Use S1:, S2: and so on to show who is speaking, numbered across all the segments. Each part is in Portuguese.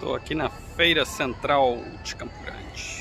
S1: Estou aqui na Feira Central de Campo Grande.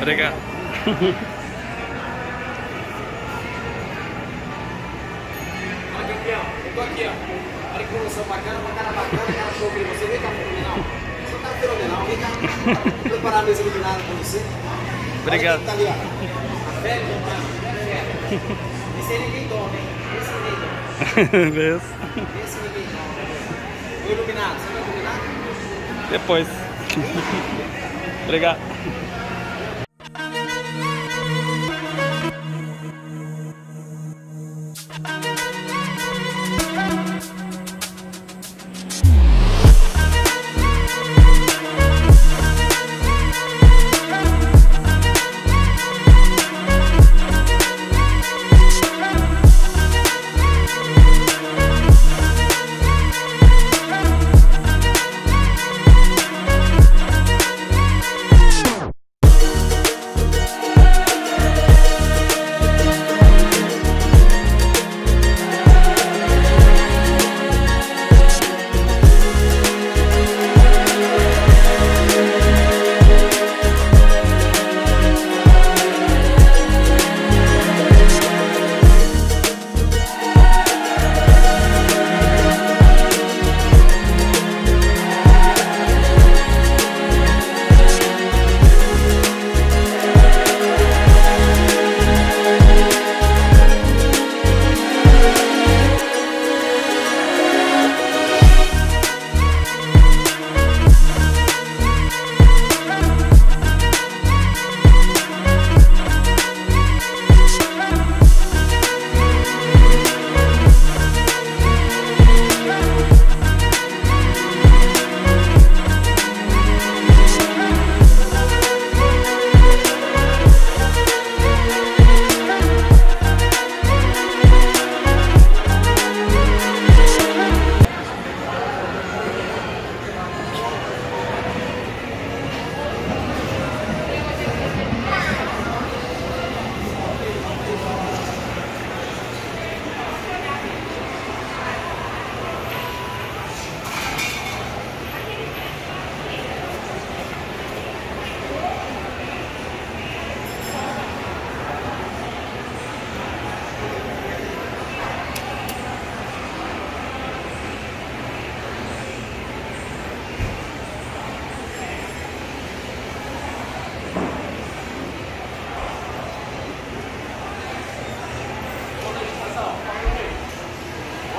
S1: Obrigado.
S2: Aqui, ó. Eu tô aqui, ó. Olha que promoção bacana, uma cara bacana, cara show pra você. Vem cá, fenomenal. Você tá fenomenal. Vem cá. Vou preparar a mesa iluminada pra você.
S1: Obrigado.
S2: Olha tá ali, ó. A Fé, então, Esse aí ninguém toma, hein? Esse ninguém toma.
S1: Vês?
S2: Esse ninguém toma. O iluminado, você vai iluminado?
S1: Depois. Obrigado.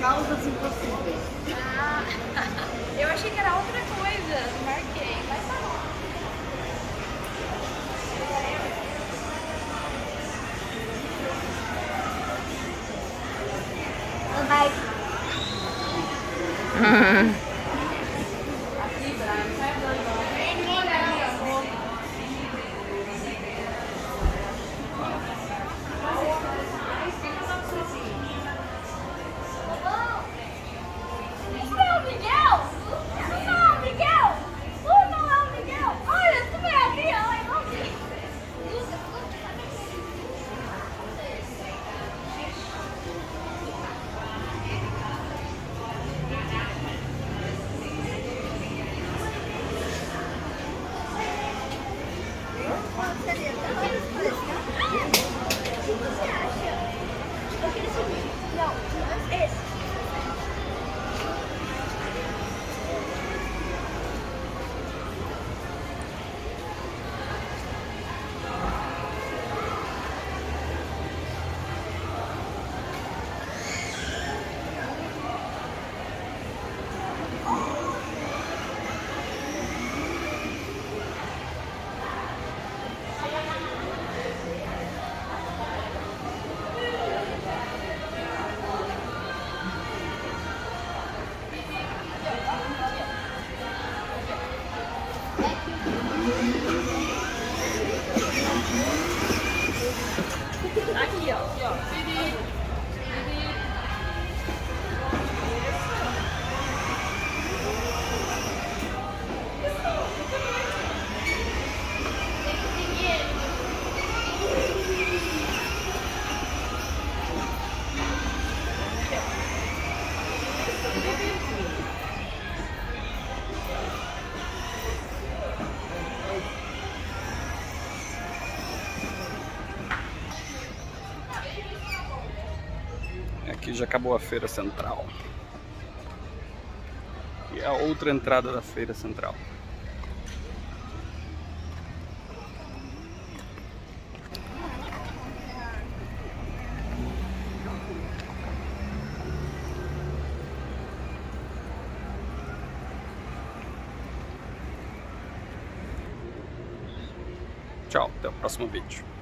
S3: causas impossíveis. Ah, eu achei que era outra coisa, marquei, mas tá bom. Bye.
S1: Aqui, Aqui já acabou a feira central. E a outra entrada da feira central. Tchau, até o próximo vídeo.